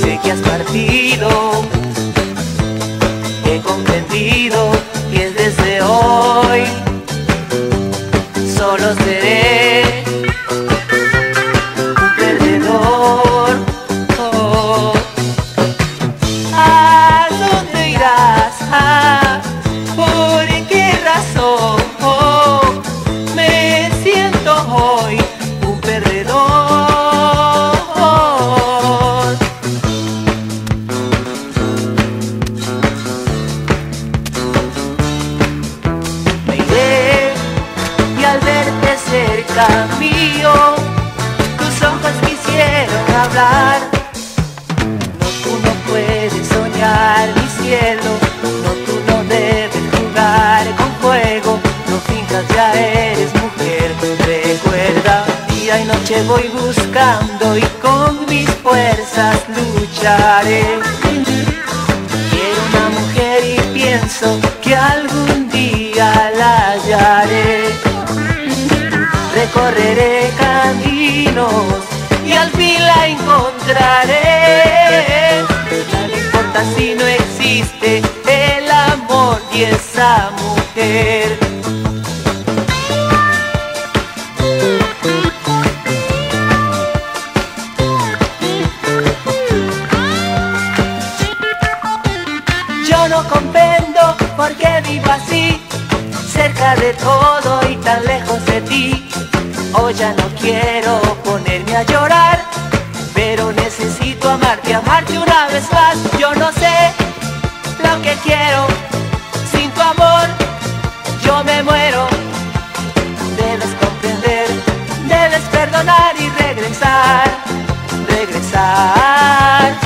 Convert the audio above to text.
Sé que has partido. No, tú no puedes soñar mi cielo, no, tú no debes jugar con fuego, no finjas ya eres mujer. Recuerda, día y noche voy buscando y con mis fuerzas lucharé. Quiero una mujer y pienso que algún día la hallaré. Recorreré caminos al fin la encontraré. No importa si no existe el amor y esa mujer. Yo no comprendo por qué vivo así, cerca de todo y tan lejos de ti. Hoy ya no quiero ponerme a llorar, amarte, amarte una vez más. Yo no sé lo que quiero, sin tu amor yo me muero. Debes comprender, debes perdonar y regresar, regresar.